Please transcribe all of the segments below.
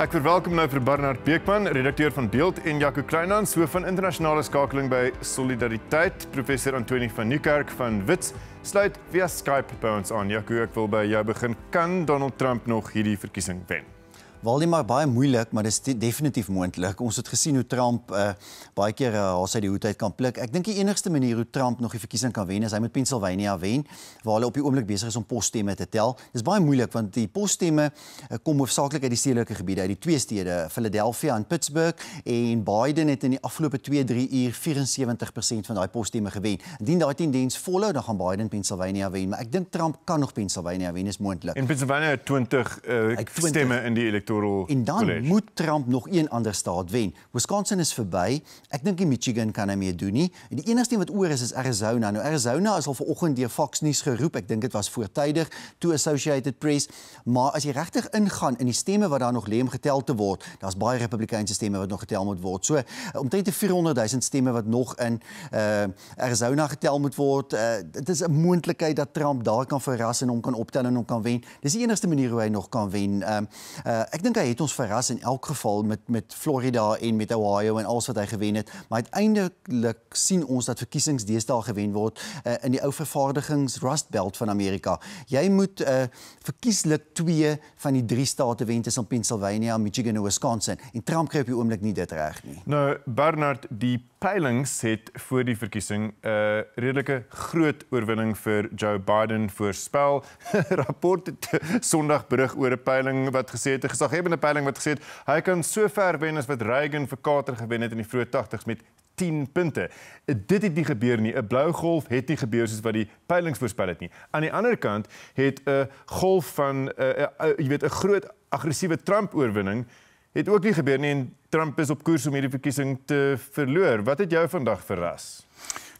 Ek verwelkom nou vir Bernard Beekman, redakteur van Beeld en Jaco Kleinhans, hoof van internasionale skakeling by Solidariteit, professor Antoni van Nieuwkerk van Wits sluit via Skype by ons aan. Jaco, ek wil by jou begin. Kan Donald Trump nog hierdie verkiesing wen? Waldemar baie moeilik, maar dit is definitief moontlik. Ons het gesien hoe Trump uh, baie keer uh, haar sy die hoed uit kan pluk. Ek dink die enigste manier hoe Trump nog die verkiesing kan wen is hy moet Pennsylvania wen, waar hulle op die oomblik besig is om posstemme te tel. Dis baie moeilik want die posstemme uh, kom hoofsaaklik uit die stedelike gebiede, uit die twee stede, Philadelphia en Pittsburgh, en Biden het in die afgelope 2-3 uur 74% van daai posstemme gewen. Indien daai tendens volhou, dan gaan Biden Pennsylvania wen, maar ek dink Trump kan nog Pennsylvania wen, is moontlik. En Pennsylvania het 20, uh, 20 stemme in die electoral En dan college. moet Trump nog een ander staat wen. Wisconsin is verby. Ek dink die Michigan kan hy mee doen nie. En die enigste wat oor is is Arizona. Nou Arizona is al vanoggend deur Fox News geroep. Ek dink dit was voortydig toe Associated Press, maar as jy regtig ingaan in die stemme wat daar nog lê om getel te word, daar's baie Republikeinse stemme wat nog getel moet word. So omtrent 400 000 stemme wat nog in uh Arizona getel moet word. Uh dit is 'n moontlikheid dat Trump daar kan verras en hom kan optel en hom kan wen. Dis die enigste manier hoe hy nog kan wen. Um uh ek dink hy het ons verras in elk geval met met Florida en met Ohio en alles wat hy gewen het, maar uiteindelik sien ons dat verkiesings deesdae gewen word uh, in die ou vervaardigings Rust Belt van Amerika. Jy moet uh, verkieslik 2 van die 3 state wen tussen Pennsylvania, Michigan en Wisconsin. En Trump kry op die oomblik nie dit reg nie. Nou Bernard, die peilings het voor die verkiesing 'n uh, redelike groot oorwinning vir Joe Biden voorspel. Rapport het Sondag berig oor 'n peiling wat gesê het 'n gesaghebende peiling wat gesê het hy kan so ver wen as wat Reagan vir Carter gewen het in die vroeë 80s met 10 punte. Dit het nie gebeur nie. 'n Blou golf het nie gebeur soos wat die peilings voorspel het nie. Aan die ander kant het 'n golf van 'n uh, uh, uh, jy weet 'n groot aggressiewe Trump oorwinning het ook nie gebeur nie en Trump is op koers om hierdie verkiesing te verloor. Wat het jou vandag verras?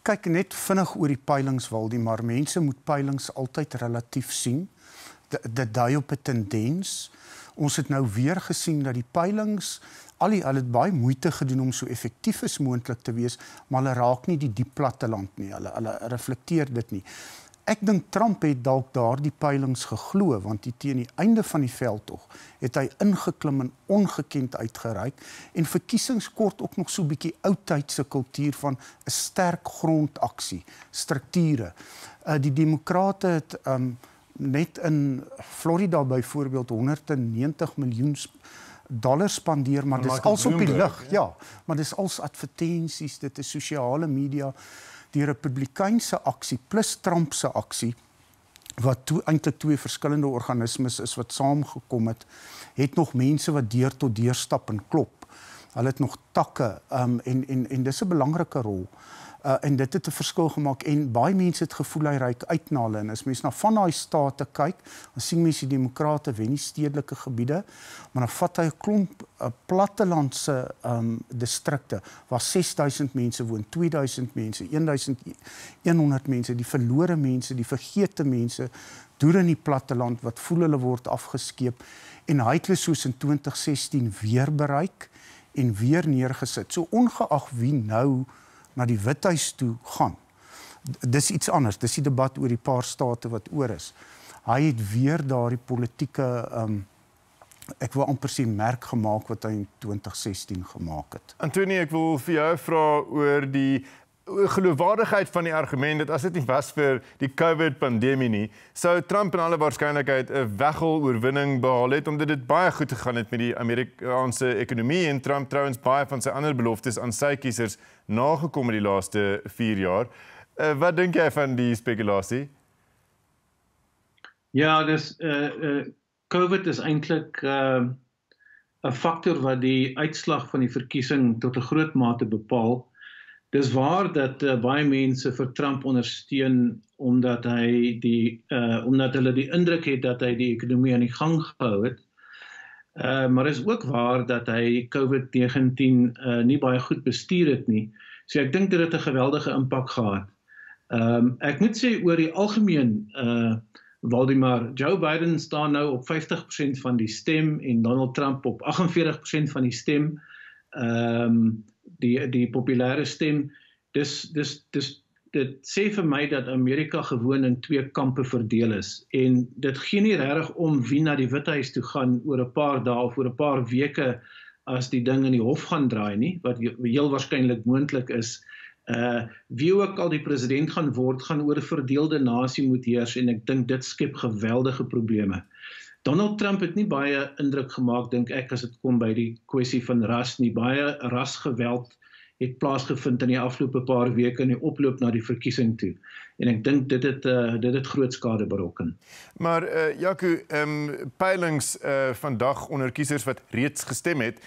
Kyk net vinnig oor die peilings Waldie, maar mense moet peilings altyd relatief sien. Dit dui op 'n tendens. Ons het nou weer gesien dat die peilings al die al het baie moeite gedoen om so effektief as moontlik te wees, maar hulle raak nie die diep platteland nie. Hulle hulle reflekteer dit nie. Ek dink Trump het dalk daardie peilings geglo want die teen die einde van die veldtog het hy ingeklim en ongekend uitgereik en verkiesings kort ook nog so 'n bietjie oudtydse kultuur van 'n sterk grondaksie, strukture. Uh die demokrate het um net in Florida byvoorbeeld 190 miljoen dollar spandeer maar dis als op die lig ja. maar dis als advertensies dit is sosiale media. Die republikeinse aksie plus Trump se aksie wat toe eintlik twee verskillende organismes is wat saamgekom het het nog mense wat deur tot deur stap en klop. Hulle het nog takke um, en en en dis 'n belangrike rol uh, en dit het 'n verskil gemaak en baie mense het gevoel hy reik uit na hulle en as mense na van daai state kyk dan sien mense die demokrate wen die stedelike gebiede maar dan vat hy 'n klomp uh, plattelandse um, distrikte waar 6000 mense woon 2000 mense 1100 mense die verlore mense die vergete mense deur in die platteland wat voel hulle word afgeskeep en hy het hulle soos in 2016 weer bereik en weer neergesit. So ongeag wie nou na die Withuis toe gaan. Dis iets anders. Dis die debat oor die paar state wat oor is. Hy het weer daardie politieke um ek wil amper sê merk gemaak wat hy in 2016 gemaak het. Antonie, ek wil vir jou vra oor die geloofwaardigheid van die argument dat as dit nie was vir die COVID pandemie nie, sou Trump in alle waarskynlikheid 'n weggel oorwinning behaal het omdat dit baie goed gegaan het met die Amerikaanse ekonomie en Trump trouens baie van sy ander beloftes aan sy kiesers nagekom in die laaste 4 jaar. Uh, wat dink jy van die spekulasie? Ja, dis uh uh COVID is eintlik uh 'n faktor wat die uitslag van die verkiesing tot 'n groot mate bepaal. Dis waar dat uh, baie mense vir Trump ondersteun omdat hy die uh omdat hulle die indruk het dat hy die ekonomie aan die gang gehou het. Uh maar is ook waar dat hy COVID-19 uh nie baie goed bestuur het nie. So ek dink dit het 'n geweldige impak gehad. Ehm um, ek moet sê oor die algemeen uh Waldemar Joe Biden staan nou op 50% van die stem en Donald Trump op 48% van die stem. Ehm um, die die populêre stem dis dis dis dit sê vir my dat Amerika gewoon in twee kampe verdeel is en dit gee nie regtig om wie na die Withuis toe gaan oor 'n paar dae of oor 'n paar weke as die ding in die hof gaan draai nie wat heel waarskynlik moontlik is uh wie ook al die president gaan word gaan oor 'n verdeelde nasie moet heers en ek dink dit skep geweldige probleme. Donald Trump het nie baie indruk gemaak dink ek as dit kom by die kwessie van ras nie baie rasgeweld het plaasgevind in die afgelope paar weke in die oploop na die verkiesing toe. En ek dink dit het uh, dit het groot skade berokken. Maar uh, Jaco, ehm um, peilings uh, vandag onder kiesers wat reeds gestem het,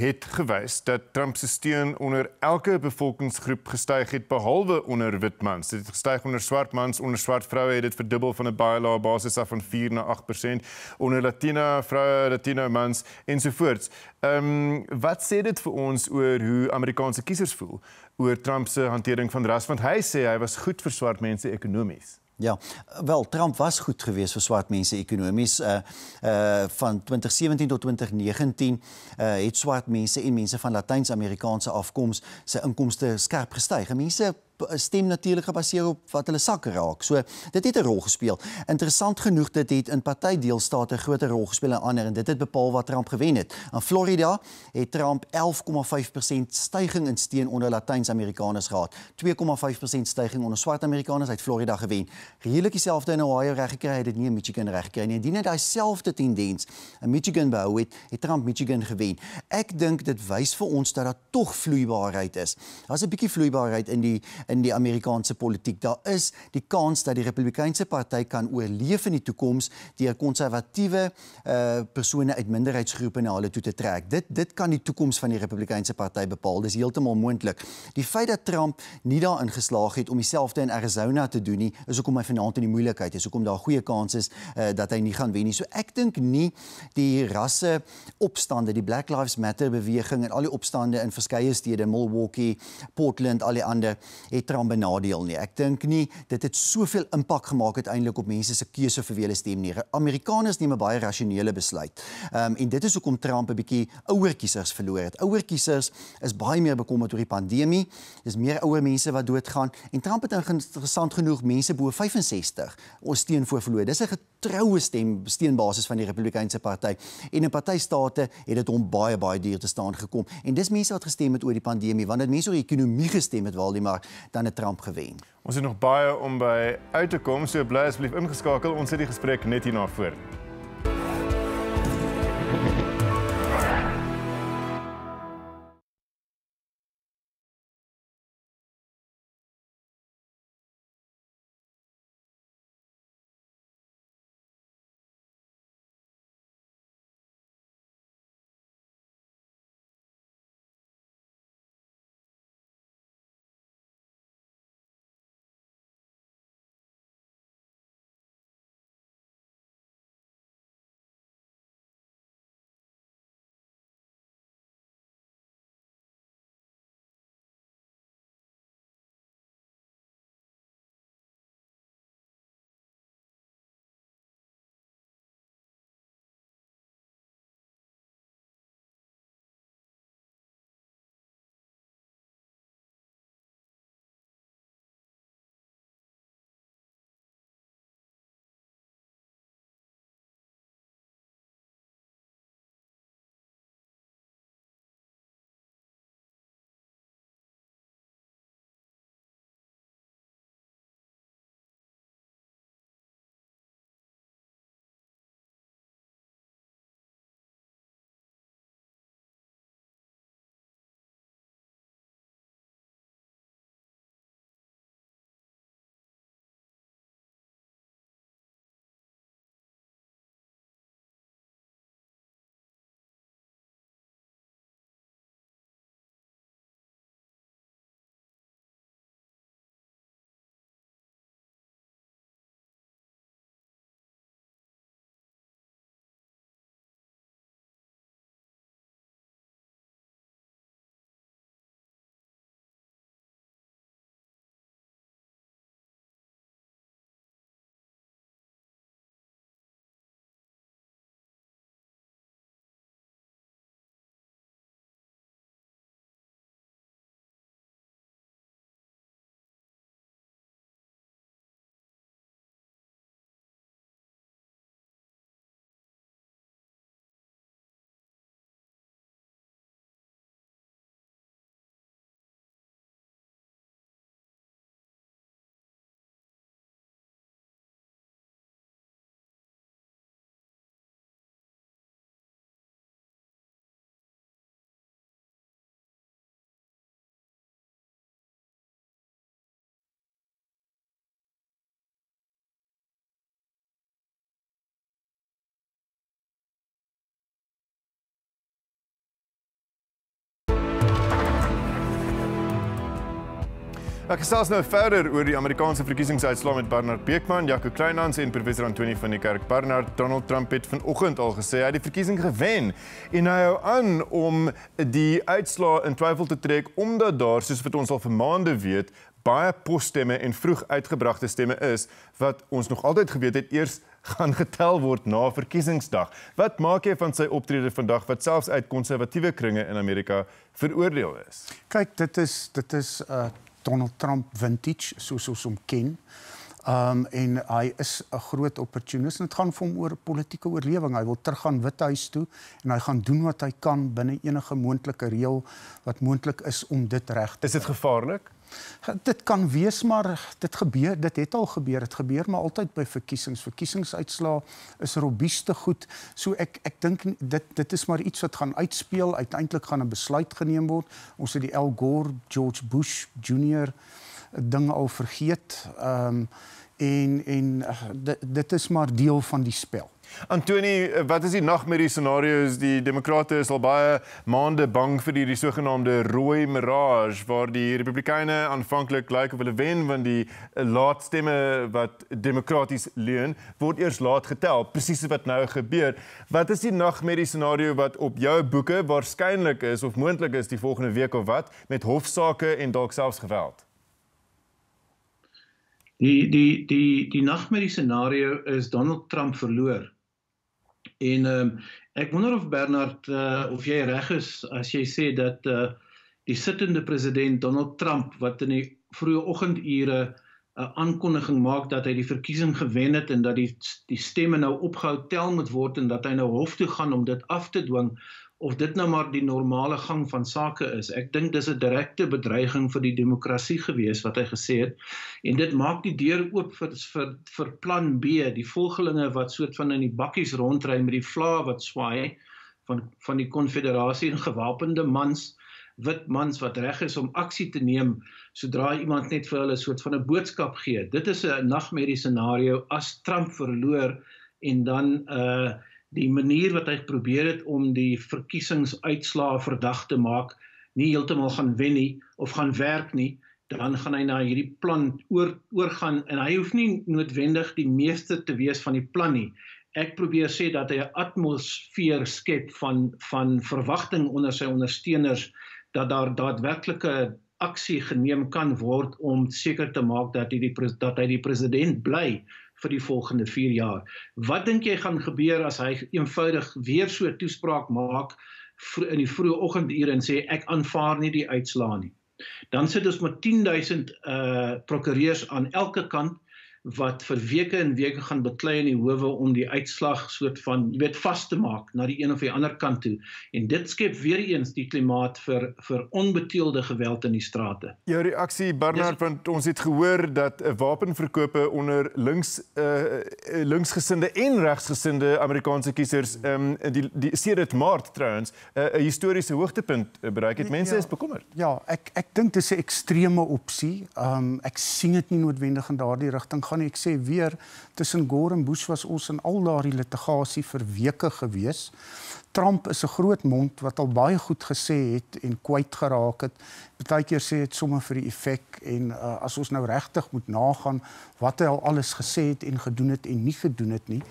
het gewys dat Trump se steun onder elke bevolkingsgroep gestyg het behalwe onder wit mans. Dit het gestyg onder swart mans, onder swart vroue het dit verdubbel van 'n baie lae basis af van 4 na 8% onder Latina vroue, Latino mans ensovoorts. Ehm um, wat sê dit vir ons oor hoe Amerikaanse kiesers voel oor Trump se hantering van ras want hy sê hy was goed vir swart mense ekonomies. Ja, wel Trump was goed geweest vir swart mense ekonomies. Uh uh van 2017 tot 2019 uh het swart mense en mense van Latyns-Amerikaanse afkoms se inkomste skerp gestyg. Mense stem natuurlik gebaseer op wat hulle sakke raak. So dit het 'n rol gespeel. Interessant genoeg dit het in party deelstate 'n groter rol gespeel en ander en dit het bepaal wat Trump gewen het. In Florida het Trump 11,5% stygings in steun onder Latyns-Amerikaners gehad. 2,5% stygings onder swart Amerikaners uit Florida gewen. Regelik dieselfde in Ohio reg gekry, het dit nie in Michigan reg gekry nie. Indien hy daai selfde tendens in Michigan behou het, het Trump Michigan gewen. Ek dink dit wys vir ons dat daar tog vloeibaarheid is. Daar's 'n bietjie vloeibaarheid in die in die Amerikaanse politiek. Daar is die kans dat die Republikeinse party kan oorleef in die toekoms deur konservatiewe uh persone uit minderheidsgroepe na hulle toe te trek. Dit dit kan die toekoms van die Republikeinse party bepaal. Dis heeltemal moontlik. Die feit dat Trump nie daarin geslaag het om dieselfde in Arizona te doen nie, is hoekom hy vanaand in die moeilikheid is. Hoekom daar goeie kans is uh dat hy nie gaan wen nie. So ek dink nie die rasse opstande, die Black Lives Matter beweging en al die opstande in verskeie stede, Milwaukee, Portland, al die ander het Trump benadeel nie. Ek dink nie dit het soveel impak gemaak uiteindelik op mense se keuse vir wie hulle stem nie. Amerikaners neem 'n baie rasionele besluit. Ehm um, en dit is hoekom Trump 'n bietjie ouer kiesers verloor het. Ouer kiesers is baie meer bekommerd oor die pandemie. Dis meer ouer mense wat doodgaan en Trump het interessant genoeg mense bo 65 ons steun voor verloor. Dis 'n getroue stem steunbasis van die Republikeinse party. En in party state het dit hom baie baie duur te staan gekom. En dis mense wat gestem het oor die pandemie want dit mense oor die ekonomie gestem het wel die maar dan het Trump gewen. Ons het nog baie om by uit te kom, so bly asseblief ingeskakel. Ons sit die gesprek net hierna voort. Ek gesels nou verder oor die Amerikaanse verkiesingsuitslae met Bernard Beekman, Jaco Kleinhans en professor Antoni van die Kerk. Bernard, Donald Trump het vanoggend al gesê hy het die verkiesing gewen en hy hou aan om die uitslae in twyfel te trek omdat daar, soos wat ons al vir maande weet, baie posstemme en vroeg uitgebragte stemme is wat ons nog altyd geweet het eers gaan getel word na verkiesingsdag. Wat maak jy van sy optrede vandag wat selfs uit konservatiewe kringe in Amerika veroordeel is? Kyk, dit is dit is 'n uh, Donald Trump vintage soos ons hom ken. Um en hy is 'n groot opportunist en dit gaan vir hom oor politieke oorlewing. Hy wil teruggaan Withuis toe en hy gaan doen wat hy kan binne enige moontlike reël wat moontlik is om dit reg te Is dit gevaarlik? Dit kan wees maar dit gebeur, dit het al gebeur. Dit gebeur maar altyd by verkiesings. Verkiesingsuitslae is robuuste goed. So ek ek dink dit dit is maar iets wat gaan uitspeel. Uiteindelik gaan 'n besluit geneem word. Ons het die Al Gore, George Bush Jr dinge al vergeet. Ehm um, en en dit, dit is maar deel van die spel. Antoni, wat is die nagmerrie scenario's? Die demokrate is al baie maande bang vir die, die sogenaamde rooi mirage waar die republikeine aanvanklik lyk like of hulle wen want die laat stemme wat demokraties leun word eers laat getel, presies wat nou gebeur. Wat is die nagmerrie scenario wat op jou boeke waarskynlik is of moontlik is die volgende week of wat met hofsaake en dalk selfs geweld? Die die die die nagmerrie scenario is Donald Trump verloor. En ehm um, ek wonder of Bernard uh, of jy reg is as jy sê dat uh, die sittende president Donald Trump wat in die vroeë oggendure 'n uh, aankondiging maak dat hy die verkiesing gewen het en dat die die stemme nou opgehou tel moet word en dat hy nou hof toe gaan om dit af te dwing of dit nou maar die normale gang van sake is. Ek dink dis 'n direkte bedreiging vir die demokrasie gewees wat hy gesê het. En dit maak die deur oop vir vir vir plan B, die volgelinge wat soort van in die bakkies rondry met die vlae wat swaai van van die konfederasie en gewapende mans wit mans wat reg is om aksie te neem sodra iemand net vir hulle 'n soort van 'n boodskap gee. Dit is 'n nagmerrie scenario as Trump verloor en dan uh die manier wat hy probeer het om die verkiesingsuitslae verdag te maak nie heeltemal gaan wen nie of gaan werk nie dan gaan hy na hierdie plan oor oorgaan en hy hoef nie noodwendig die meester te wees van die plan nie. Ek probeer sê dat hy 'n atmosfeer skep van van verwagting onder sy ondersteuners dat daar daadwerklike aksie geneem kan word om seker te maak dat hy die dat hy die president bly vir die volgende 4 jaar. Wat dink jy gaan gebeur as hy eenvoudig weer so toespraak maak in die vroeë oggendure en sê ek aanvaar nie die uitslaa nie. Dan sit ons met 10000 uh prokureurs aan elke kant wat vir weke en weke gaan beklei in die howe om die uitslag soort van jy weet vas te maak na die een of die ander kant toe en dit skep weer eens die klimaat vir vir onbeteelde geweld in die strate. Jou reaksie Bernard yes. want ons het gehoor dat 'n uh, wapenverkope onder links uh linksgesinde en regsgesinde Amerikaanse kiesers ehm um, die die sedert Maart trouens 'n uh, historiese hoogtepunt bereik het. Mense ja, is bekommerd. Ja, ek ek dink dis 'n ekstreme opsie. Ehm um, ek sien dit nie noodwendig in daardie rigting gaan ek sê weer tussen Gore en Bush was ons in al daardie litigasie vir weke gewees. Trump is 'n groot mond wat al baie goed gesê het en kwyt geraak het. Partykeer sê dit sommer vir die effek en uh, as ons nou regtig moet nagaan wat hy al alles gesê het en gedoen het en nie gedoen het nie.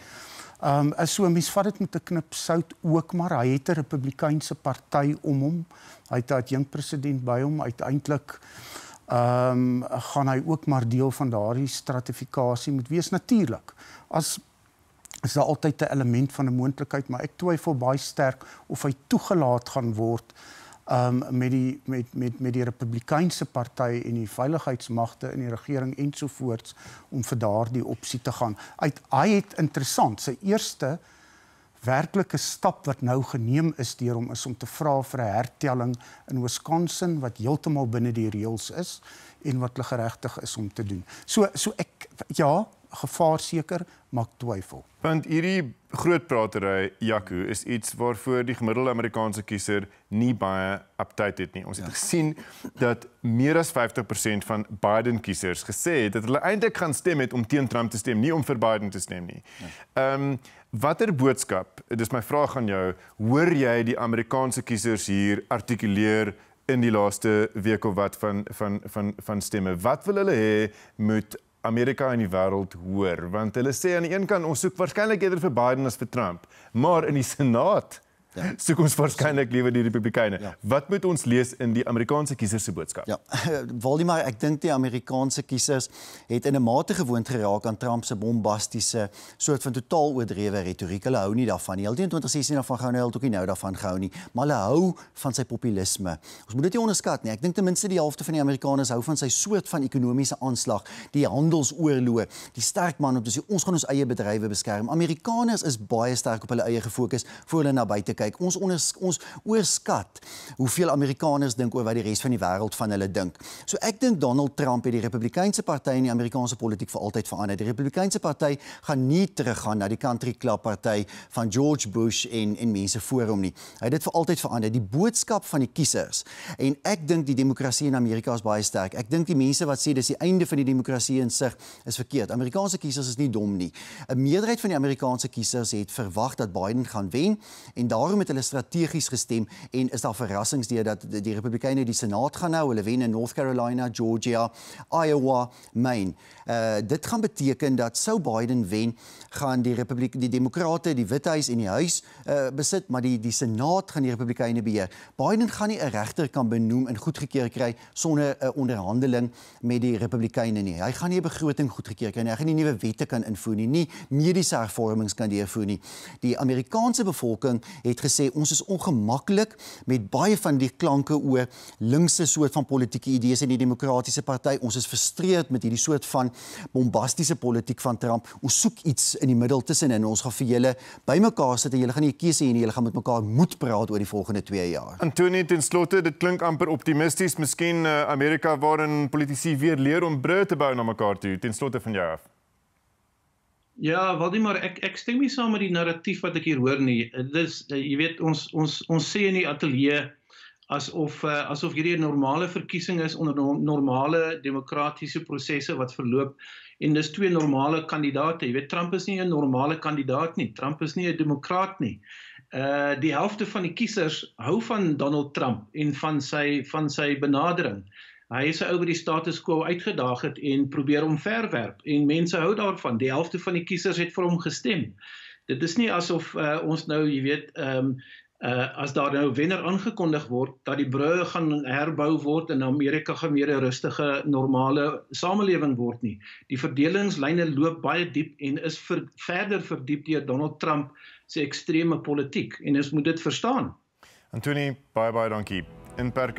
Ehm um, as so mens vat dit met 'n knip sout ook maar hy het 'n Republikeinse party om hom. Hy het 'n jong president by hom uiteindelik ehm um, gaan hy ook maar deel van daardie stratifikasie moet wees natuurlik. As is daar altyd 'n element van 'n moontlikheid, maar ek twyfel baie sterk of hy toegelaat gaan word ehm um, met die met met met die Republikeinse party en die veiligheidsmagte in die regering ensovoorts om vir daardie opsie te gaan. Uit hy het interessant sy eerste werklike stap wat nou geneem is deur hom is om te vra vir 'n hertelling in Wisconsin wat heeltemal binne die reëls is en wat hulle geregtig is om te doen. So so ek ja, gevaar seker, maar twyfel. Want hierdie groot pratery Jaco is iets waarvoor die gemiddelde Amerikaanse kiezer nie baie update het nie. Ons het ja. gesien dat meer as 50% van Biden kiesers gesê het dat hulle eintlik gaan stem het om teen Trump te stem, nie om vir Biden te stem nie. Ja. Ehm um, watter boodskap, dis my vraag aan jou, hoor jy die Amerikaanse kiesers hier artikuleer in die laaste week of wat van van van van stemme. Wat wil hulle hê moet Amerika en die wêreld hoor? Want hulle sê aan die een kant ons soek waarskynlik eerder vir Biden as vir Trump, maar in die Senaat Ja. Soek ons waarskynlik liewer die Republikeine. Ja. Wat moet ons lees in die Amerikaanse kiesers se boodskap? Ja. Waldemar, ek dink die Amerikaanse kiesers het in 'n mate gewoond geraak aan Trump se bombastiese soort van totaal oordrewe retoriek. Hulle hou nie daarvan nie. Hulle het in 2016 daarvan gehou, hulle het ook nie nou daarvan gehou nie, maar hulle hou van sy populisme. Ons moet dit nie onderskat nie. Ek dink ten minste die helfte van die Amerikaners hou van sy soort van ekonomiese aanslag, die handelsoorloë, die sterk man om te sê ons gaan ons eie bedrywe beskerm. Amerikaners is baie sterk op hulle eie gefokus voor hulle na buite kyk. Ons onder, ons oorskat hoeveel Amerikaners dink oor wat die res van die wêreld van hulle dink. So ek dink Donald Trump het die Republikeinse party in die Amerikaanse politiek vir altyd verander. Die Republikeinse party gaan nie teruggaan na die country club party van George Bush en en mense voor hom nie. Hy het dit vir altyd verander. Die boodskap van die kiesers en ek dink die demokrasie in Amerika is baie sterk. Ek dink die mense wat sê dis die einde van die demokrasie in sig is verkeerd. Amerikaanse kiesers is nie dom nie. 'n Meerderheid van die Amerikaanse kiesers het verwag dat Biden gaan wen en daar daarom het hulle strategies gestem en is daar verrassings deur dat die, Republikeine die Senaat gaan nou, hulle wen in North Carolina, Georgia, Iowa, Maine. Uh dit gaan beteken dat sou Biden wen, gaan die Republiek die Demokrate die Withuis en die Huis uh besit, maar die die Senaat gaan die Republikeine beheer. Biden gaan nie 'n regter kan benoem en goedgekeur kry sonder 'n onderhandeling met die Republikeine nie. Hy gaan nie 'n begroting goedgekeur kry nie. Hy gaan nie nuwe wette kan invoer nie, nie mediese hervormings kan deurvoer nie. Die Amerikaanse bevolking het het gesê ons is ongemaklik met baie van die klanke oor linkse soort van politieke idees in die demokratiese party. Ons is frustreerd met hierdie soort van bombastiese politiek van Trump. Ons soek iets in die middel tussenin. Ons gaan vir julle bymekaar sit en julle gaan nie 'n keuse hê nie. Julle gaan met mekaar moet praat oor die volgende 2 jaar. Antonie ten slotte, dit klink amper optimisties. Miskien uh, Amerika waarin politici weer leer om brûe te bou na mekaar toe. Ten slotte van jou af. Ja, Waldemar, ek ek stem nie saam met die narratief wat ek hier hoor nie. Dit is uh, jy weet ons ons ons sê in die ateljee asof uh, asof hierdie 'n normale verkiesing is onder normale demokratiese prosesse wat verloop en dis twee normale kandidaate. Jy weet Trump is nie 'n normale kandidaat nie. Trump is nie 'n demokraat nie. Uh die helfte van die kiesers hou van Donald Trump en van sy van sy benadering. Hy is 'n ou wat die status quo uitgedaag het en probeer om verwerp en mense hou daarvan. Die helfte van die kiesers het vir hom gestem. Dit is nie asof uh, ons nou, jy weet, ehm um, uh, as daar nou wenner aangekondig word dat die brûe gaan herbou word en Amerika gaan weer 'n rustige, normale samelewing word nie. Die verdelingslyne loop baie diep en is ver, verder verdiep deur Donald Trump se ekstreme politiek en ons moet dit verstaan. Antonie, baie baie dankie. Inperking